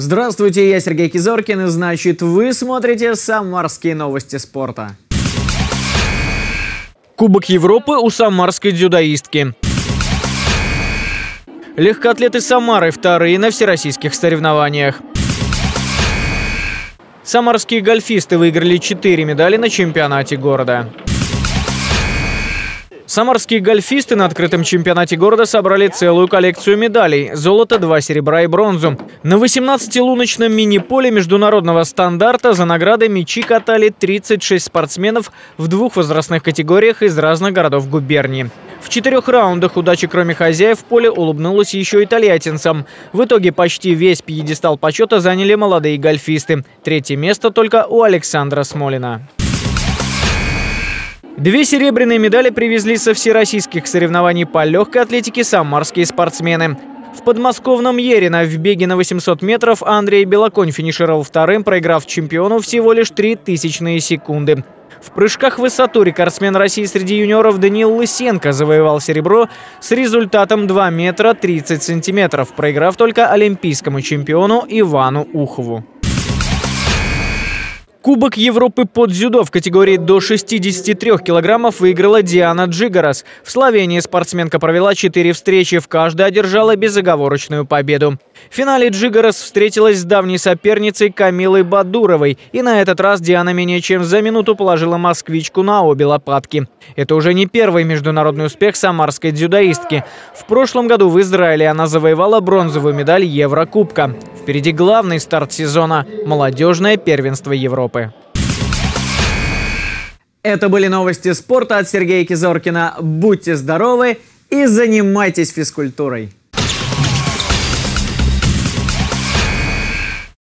Здравствуйте, я Сергей Кизоркин, и значит вы смотрите «Самарские новости спорта». Кубок Европы у самарской дзюдоистки. Легкоатлеты Самары вторые на всероссийских соревнованиях. Самарские гольфисты выиграли 4 медали на чемпионате города. Самарские гольфисты на открытом чемпионате города собрали целую коллекцию медалей – золото, два серебра и бронзу. На 18-луночном мини-поле международного стандарта за награды мячи катали 36 спортсменов в двух возрастных категориях из разных городов губернии. В четырех раундах удачи, кроме хозяев, поле улыбнулась еще и тольяттинцам. В итоге почти весь пьедестал почета заняли молодые гольфисты. Третье место только у Александра Смолина. Две серебряные медали привезли со всероссийских соревнований по легкой атлетике самарские спортсмены. В подмосковном Ерино в беге на 800 метров Андрей Белоконь финишировал вторым, проиграв чемпиону всего лишь 3 тысячные секунды. В прыжках в высоту рекордсмен России среди юниоров Даниил Лысенко завоевал серебро с результатом 2 метра 30 сантиметров, проиграв только олимпийскому чемпиону Ивану Ухову. Кубок Европы под дзюдо в категории до 63 килограммов выиграла Диана Джигарас. В Словении спортсменка провела 4 встречи, в каждой одержала безоговорочную победу. В финале Джигарас встретилась с давней соперницей Камилой Бадуровой, и на этот раз Диана менее чем за минуту положила москвичку на обе лопатки. Это уже не первый международный успех самарской дзюдоистки. В прошлом году в Израиле она завоевала бронзовую медаль Еврокубка. Впереди главный старт сезона – молодежное первенство Европы. Это были новости спорта от Сергея Кизоркина. Будьте здоровы и занимайтесь физкультурой.